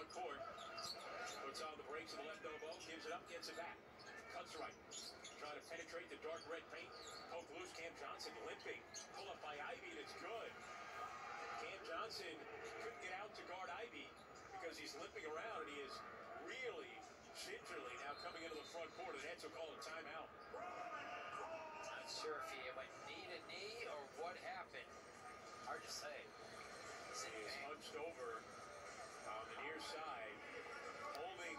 front court. Puts on the brakes of the left elbow, gives it up, gets it back. Cuts right. Trying to penetrate the dark red paint. Poke loose, Cam Johnson limping. Pull up by Ivey, and it's good. Cam Johnson couldn't get out to guard Ivey because he's limping around, and he is really gingerly now coming into the front court, and Nets will call a timeout. Not sure if he went knee to knee or what happened. Hard to say. He's in He is pain. hunched over on the near side, holding.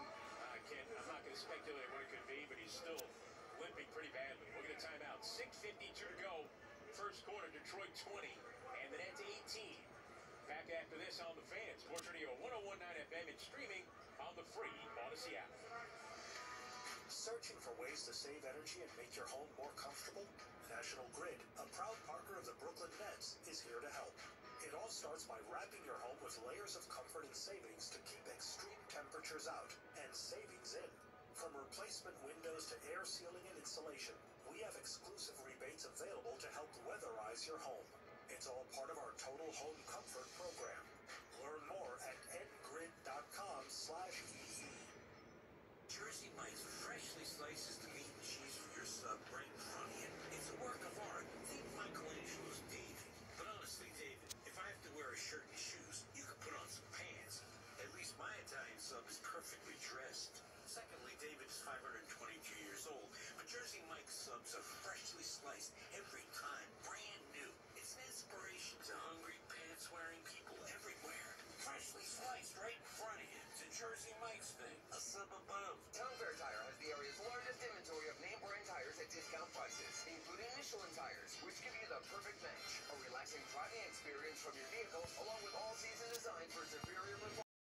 I can't. I'm not going to speculate what it could be, but he's still limping pretty badly. We'll get a timeout. 6:52 to go. First quarter. Detroit 20, and the Nets 18. Back after this on the fans. Sports Radio 101.9 FM and streaming on the free Audacy app. Searching for ways to save energy and make your home more comfortable? National Grid, a proud partner of the Brooklyn Nets, is here to help. It all starts by wrapping your home with layers of comfort and savings to keep extreme temperatures out and savings in. From replacement windows to air sealing Jersey Mike's thing. A sub above. Town Fair Tire has the area's largest inventory of name brand tires at discount prices, including Michelin tires, which give you the perfect match. A relaxing driving experience from your vehicle, along with all season design for superior performance.